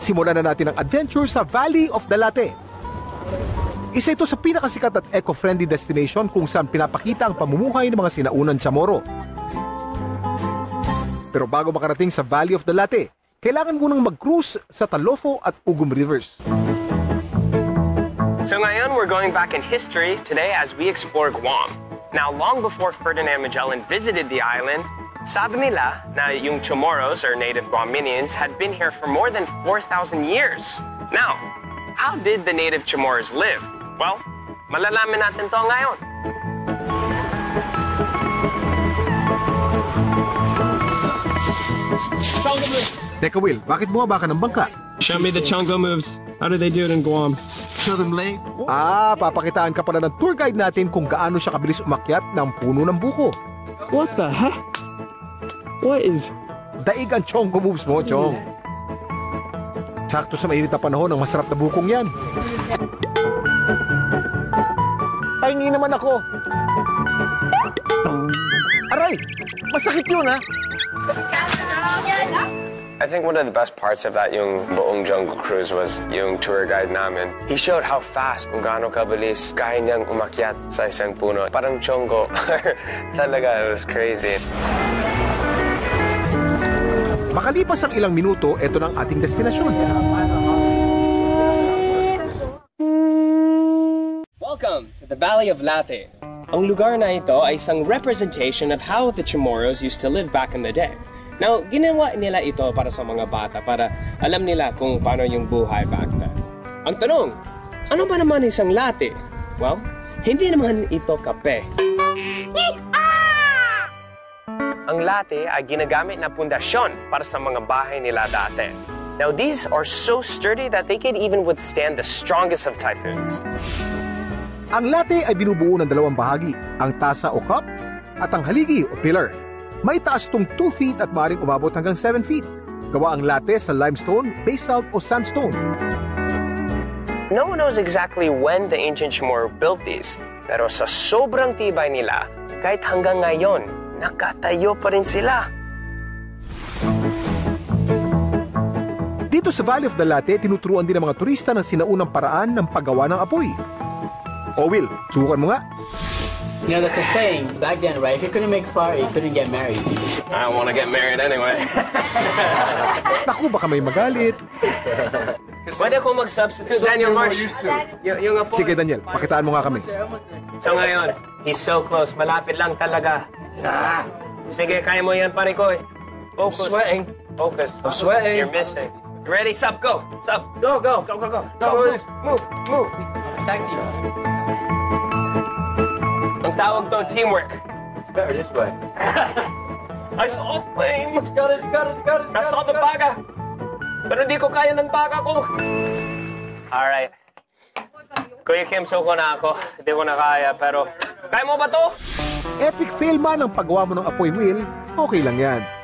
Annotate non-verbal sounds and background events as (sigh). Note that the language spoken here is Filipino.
simulan na natin ang adventure sa Valley of the Late. Isa ito sa pinakasikat at eco-friendly destination kung saan pinapakita ang pamumuhay ng mga sinaunang Chamorro. Pero bago makarating sa Valley of the Late, kailangan munang mag-cruise sa Talofo at Ugum Rivers. So ngayon, we're going back in history today as we explore Guam. Now, long before Ferdinand Magellan visited the island, sabi nila na yung Chamorros, or native Guaminians, had been here for more than 4,000 years. Now, how did the native Chamorros live? Well, malalaman natin to ngayon. Teka Will, bakit bumaba ka ng bangka? Show me the Chongo moves. How do they do it in Guam? Show them late. Ah, papakitaan ka pala ng tour guide natin kung gaano siya kabilis umakyat ng puno ng buko. What the heck? What is... Daig ang chongo moves mo, Chong. Sakto sa mainit na panahon ang masarap na bukong yan. Pahingi naman ako. Aray! Masakit yun, ha? I think one of the best parts of that yung buong jungle cruise was yung tour guide namin. He showed how fast, kung gaano kabilis, kaya niyang umakyat sa isang puno. Parang chongo. (laughs) Talaga, it was crazy. Makalipas ang ilang minuto, ito ng ating destinasyon. Welcome to the Valley of Late. Ang lugar na ito ay isang representation of how the Chamorros used to live back in the day. Now, ginawa nila ito para sa mga bata para alam nila kung paano yung buhay back then. Ang tanong, ano ba naman isang latte? Well, hindi naman ito kape. (laughs) Ang latte ay ginagamit na pundasyon para sa mga bahay nila dati. Now, these are so sturdy that they can even withstand the strongest of typhoons. Ang latte ay binubuo ng dalawang bahagi, ang tasa o cup at ang haligi o pillar. May taas tong 2 feet at maaaring umabot hanggang 7 feet. Gawa ang latte sa limestone, basalt o sandstone. No one knows exactly when the ancient Chamorro built these, pero sa sobrang tibay nila, kahit hanggang ngayon, nakatayo pa rin sila. Dito sa Valley of the Late, tinuturuan din ng mga turista ng sinaunang paraan ng paggawa ng apoy. O Will, subukan mo nga. You know, that's a saying back then, right? If you couldn't make fire, you couldn't get married. I don't want to get married anyway. (laughs) Naku, baka may magalit. Pwede ko mag-substitute, Daniel Marsh. Y- yung apoy. Sige Daniel, pakitaan mo nga kami. So ngayon, he's so close. Malapit lang talaga. Ah. Sige, kaya mo yan, pare ko. eh. Focus. sweating. Focus. I'm sweating. You're missing. You ready? Sub, go. Sub. Go, go. Go, go, go. Go, Go, move, move, move. Tag team. Ang tawag to, teamwork. It's better this way. I saw flame. Got it, got it, got it. I saw the baga. Pero di ko kaya ng baga ko. Alright. Kuya Kim, suko na ako. Hindi ko na kaya, pero... Kaya mo ba to? Epic fail man ang paggawa mo ng apoy, Will, okay lang yan.